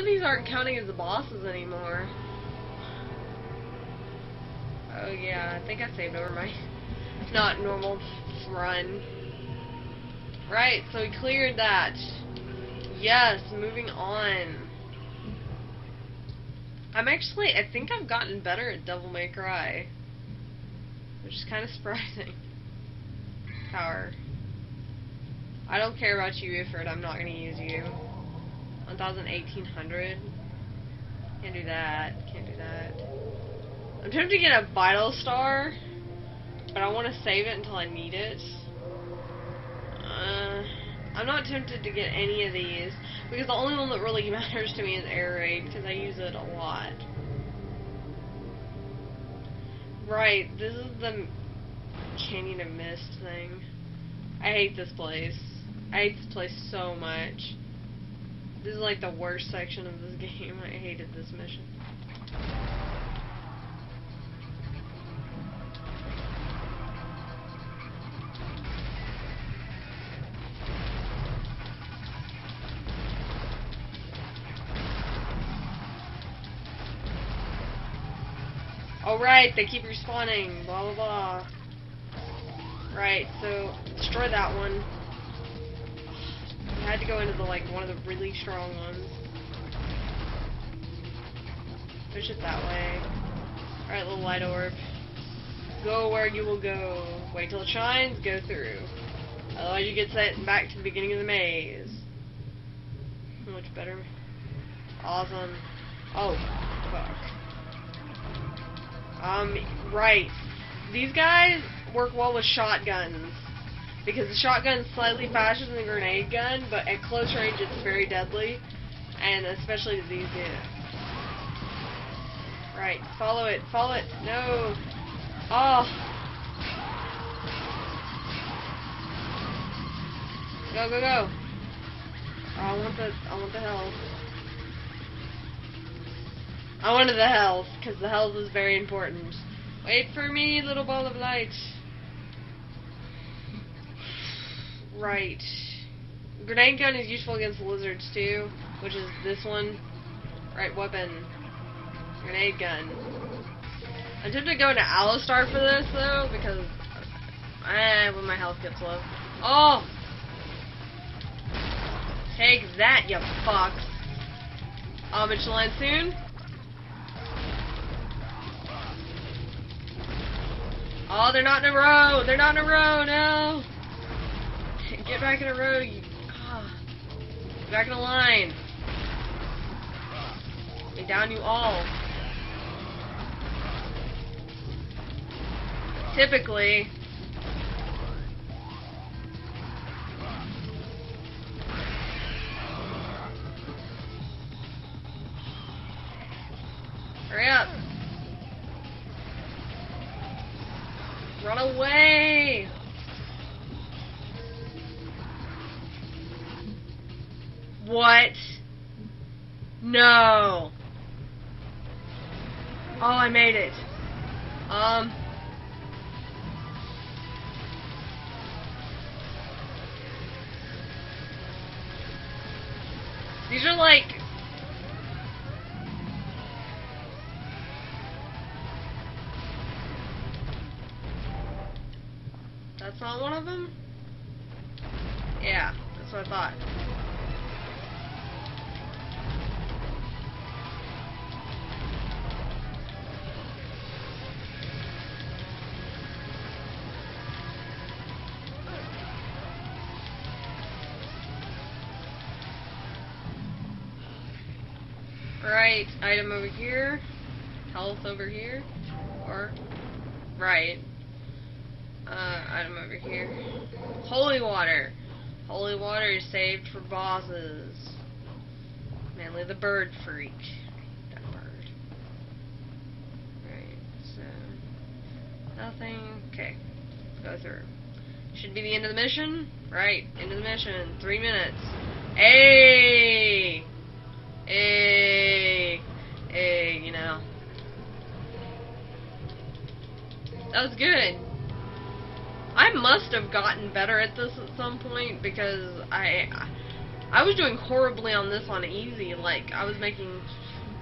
of these aren't counting as the bosses anymore. Oh yeah, I think I saved over my not normal run. Right, so we cleared that. Yes, moving on. I'm actually, I think I've gotten better at Devil May Cry. Which is kind of surprising. Power. I don't care about you, Ifrit. I'm not going to use you. 1,000, 1,800. Can't do that. Can't do that. I'm tempted to get a Vital Star, but I want to save it until I need it. Uh, I'm not tempted to get any of these, because the only one that really matters to me is Air Raid, because I use it a lot. Right, this is the Canyon of Mist thing. I hate this place. I hate this place so much. This is like the worst section of this game. I hated this mission. Alright, they keep respawning, blah blah blah. Right, so destroy that one. I had to go into the like one of the really strong ones. Push it that way. Alright, little light orb. Go where you will go. Wait till it shines, go through. Otherwise you get sent back to the beginning of the maze. Much better. Awesome. Oh, fuck. Um, right. These guys work well with shotguns. Because the shotgun's slightly faster than the grenade gun, but at close range it's very deadly. And especially to these dudes. Right, follow it, follow it. No. Oh. Go, go, go. Oh, I want the, I want the health. I wanted the health, because the health is very important. Wait for me, little ball of light. Right. Grenade gun is useful against lizards too, which is this one. Right, weapon. Grenade gun. I'm tempted to go into Alastor for this though, because eh, when my health gets low. Oh! Take that, you fucks. Homage line soon. Oh, they're not in a row. They're not in a row. No. Get back in a row. You, oh. Get back in a line. Get down you all. Typically. What? No. Oh, I made it. Um. These are like That's not one of them? Yeah, that's what I thought. Right, item over here, health over here, or, right, uh, item over here. Holy water. Holy water is saved for bosses. Mainly the bird freak. That bird. Right, so. Nothing. Okay. Go through. Should be the end of the mission. Right, end of the mission. Three minutes. Hey! Hey! Hey, you know. That was good. I must have gotten better at this at some point because I I was doing horribly on this on easy. Like I was making,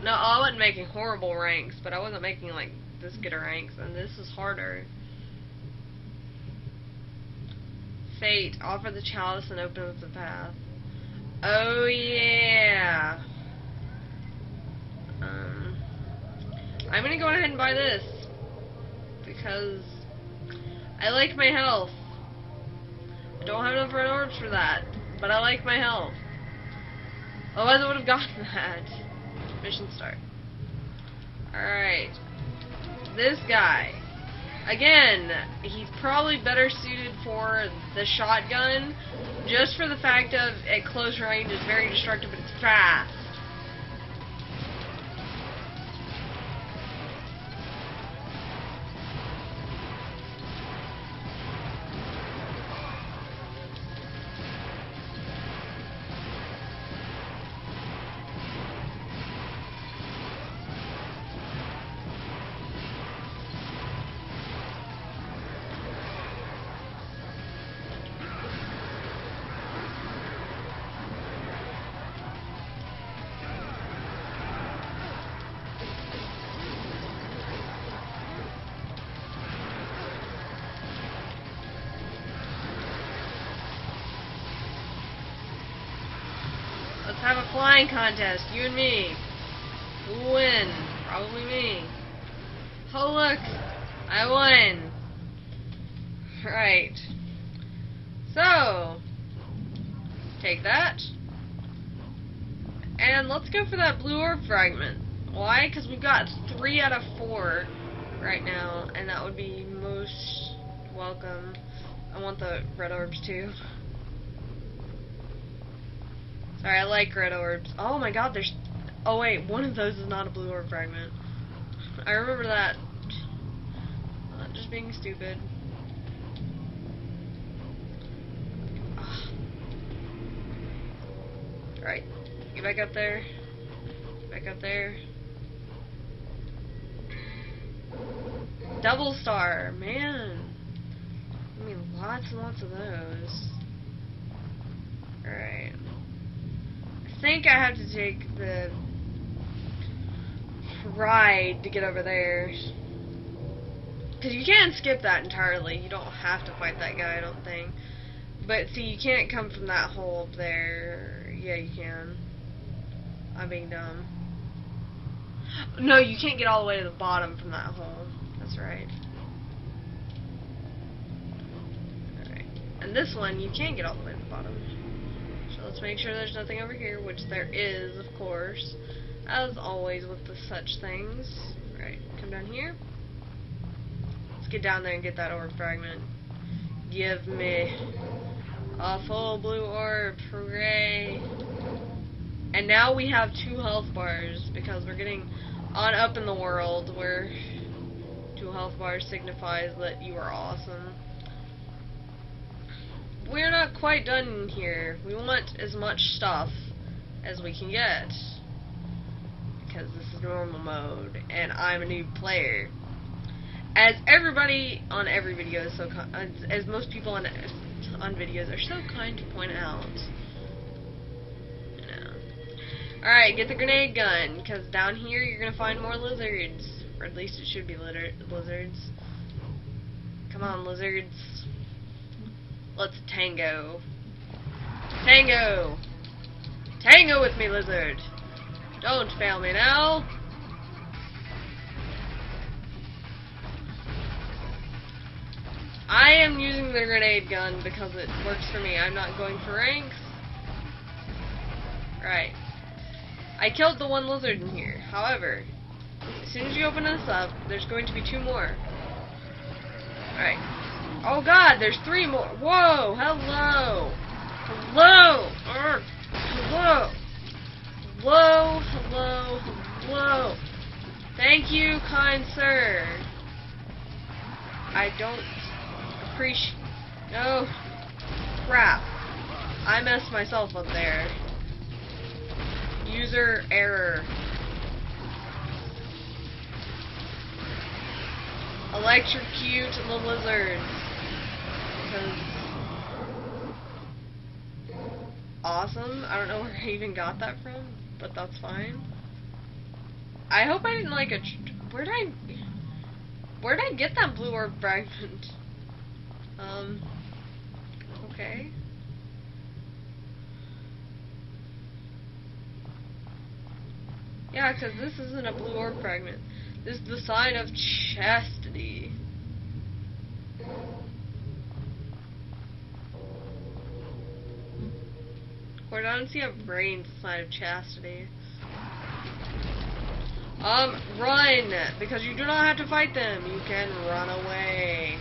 no, I wasn't making horrible ranks, but I wasn't making like this good ranks, and this is harder. Fate, offer the chalice and open up the path. Oh yeah. Um, I'm gonna go ahead and buy this because I like my health. I don't have enough red orbs for that, but I like my health. Otherwise, I would have gotten that. Mission start. Alright. This guy. Again, he's probably better suited for the shotgun, just for the fact of at close range it's very destructive, but it's fast. Have a flying contest, you and me. Who win? Probably me. Oh look, I won. Right. So, take that. And let's go for that blue orb fragment. Why? Because we've got three out of four right now, and that would be most welcome. I want the red orbs too. Sorry, I like red orbs. Oh my god, there's... Oh wait, one of those is not a blue orb fragment. I remember that. Just being stupid. Right. Get back up there. Back up there. Double star, man. I mean, lots and lots of those. Alright. Think I have to take the ride to get over there. Because you can't skip that entirely. You don't have to fight that guy, I don't think. But see, you can't come from that hole up there. Yeah, you can. I'm being dumb. No, you can't get all the way to the bottom from that hole. That's right. Alright. And this one, you can get all the way to the bottom. Let's make sure there's nothing over here, which there is, of course. As always with the such things. Right, come down here. Let's get down there and get that orb fragment. Give me a full blue orb, hooray. And now we have two health bars because we're getting on up in the world where two health bars signifies that you are awesome. We're not quite done here. We want as much stuff as we can get. Because this is normal mode and I'm a new player. As everybody on every video is so as, as most people on on videos are so kind to point out. Alright, get the grenade gun, because down here you're going to find more lizards. Or at least it should be lizards. Come on, lizards. Let's tango. Tango! Tango with me, lizard! Don't fail me now! I am using the grenade gun because it works for me. I'm not going for ranks. Right. I killed the one lizard in here. However, as soon as you open this up, there's going to be two more. Alright. Oh god, there's three more. Whoa, hello. Hello. Urgh. Hello. Hello, hello, hello. Thank you, kind sir. I don't appreciate... No. Crap. I messed myself up there. User error. Electrocute the lizards. Because awesome. I don't know where I even got that from, but that's fine. I hope I didn't like a. Where did I? Where did I get that blue orb fragment? Um. Okay. Yeah, because this isn't a blue orb fragment. This is the sign of chastity. Or I don't see a brain sign of chastity. Um, run! Because you do not have to fight them. You can run away.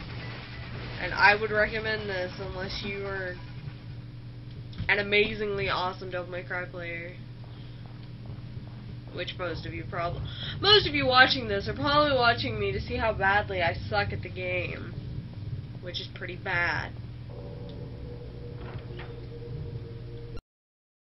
And I would recommend this unless you are an amazingly awesome Devil May Cry player. Which most of you probably... Most of you watching this are probably watching me to see how badly I suck at the game. Which is pretty bad.